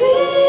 be